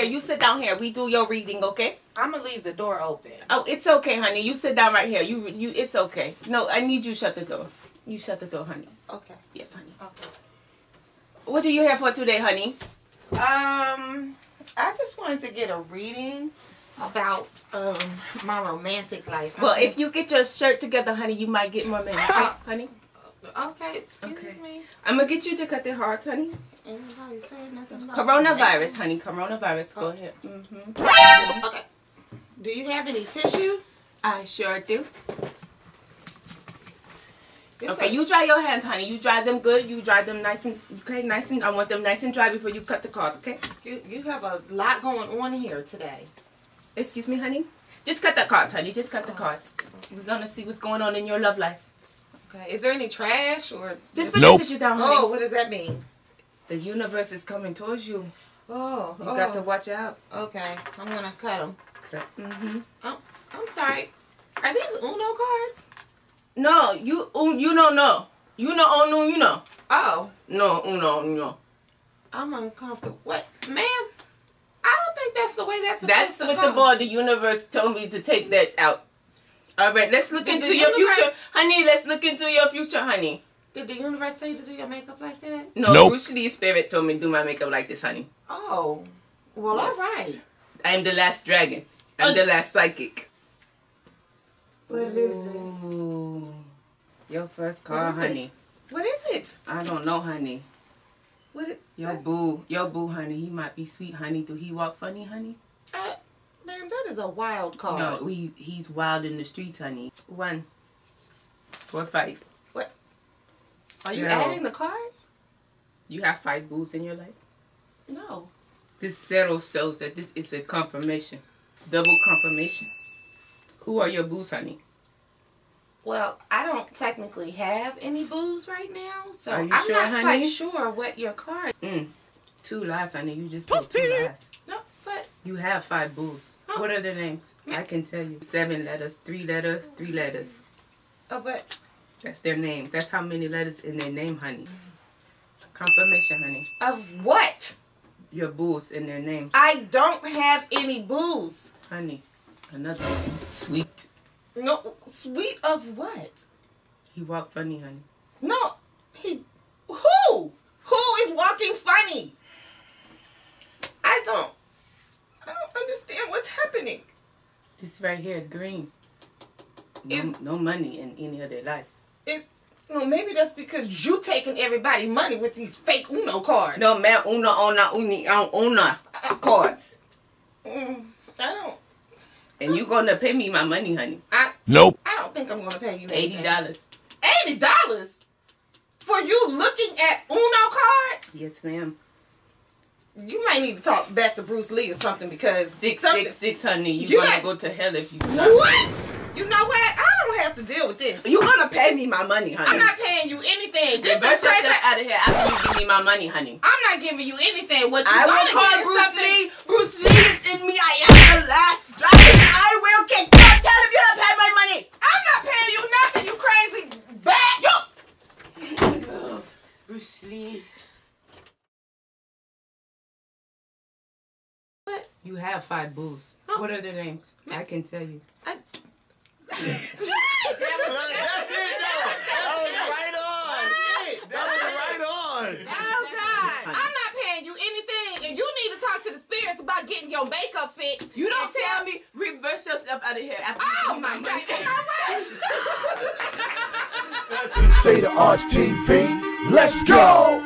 here. You sit down here. We do your reading, okay? I'm gonna leave the door open. Oh, it's okay, honey. You sit down right here. You you. It's okay. No, I need you shut the door. You shut the door, honey. Okay. Yes, honey. Okay. What do you have for today, honey? Um, I just wanted to get a reading about um my romantic life. Well, if you get your shirt together, honey, you might get more men, honey? Okay, excuse Okay. me. I'm gonna get you to cut the heart, honey. Anybody say nothing about Coronavirus, honey. Coronavirus. Go ahead. hmm Okay. Do you have any tissue? I sure do. It's Okay, you dry your hands, honey. You dry them good. You dry them nice and okay, nice and. I want them nice and dry before you cut the cards. Okay. you you have a lot going on here today. Excuse me, honey. Just cut the cards, honey. Just cut the cards. We're gonna see what's going on in your love life. Okay. Is there any trash or Just put Nope. tissue down, honey. Oh, what does that mean? The universe is coming towards you. Oh, You oh. got to watch out. Okay, I'm gonna cut them. Mm-hmm. Oh, I'm sorry. Are these Uno cards? No, you you don't know. You know, oh no, you know. Oh, No, uno, no. I'm uncomfortable. What, ma'am? I don't think that's the way that's supposed That's to what the board, the universe told me to take that out. All right, let's look Did into your universe- future, honey. Let's look into your future, honey. Did the universe tell you to do your makeup like that? No, Nope. Bruce Lee's spirit told me to do my makeup like this, honey. Oh, well, Yes. all right. I'm the last dragon. I'm Uh, the last psychic. What is it? Ooh, your first What car, is it? honey. What is it? I don't know, honey. What? It, Your that- boo, your boo, honey. He might be sweet, honey. Do he walk funny, honey? Is a wild card. No, he he's wild in the streets, honey. One, four, five. Are you no. adding the cards? You have five boos in your life. No. This zero shows that this is a confirmation, double confirmation. Who are your boos, honey? Well, I don't technically have any boos right now, so Are you I'm sure, not honey? quite sure what your card. Mm. Two lies, honey. You just told two lies. No, but You have five boos. Huh? What are their names? I can tell you. Seven letters, three letters, three letters. uh, but That's their name. That's how many letters in their name, honey. Confirmation, honey. of what? Your boos in their names, I don't have any boos. honey. Another one. Sweet. No, sweet of what? He walk funny, honey. No, he. Who? Who is walking funny? I don't. I don't understand what's happening. This right here, green. No, Is- no money in any of their lives. No, maybe that's because you taking everybody money with these fake Uno cards. No, man, Uno, una, uni, un- una cards. Mm, I don't. And you gonna pay me my money, honey. I. Nope. I don't think I'm gonna pay you eighty dollars. Eighty dollars for you looking at Uno cards. Yes, ma'am. You might need to talk back to Bruce Lee or something because Six, something. six, six, honey. You, You gonna got- go to hell if you not. What? You know what? I don't have to deal with this. You gonna pay me my money, honey. I'm not paying you anything. This Reverse is crazy. out of here after you give me my money, honey. I'm not giving you anything. What you I will call Bruce something- Lee. Bruce Lee is in me. I am the last dragon. I will kick your tail if you don't pay my money. I'm not paying you nothing. You crazy bad. Yo. Bruce Lee. You have five bulls. Huh? Oh. What are their names? I can tell you. That's it, though. That was right on. That was right on. Oh God! I'm not paying you anything, and you need to talk to the spirits about getting your makeup fit. You don't And tell me. Reverse yourself out of here after Oh give my. God! You know? Save the Arts TV, let's go!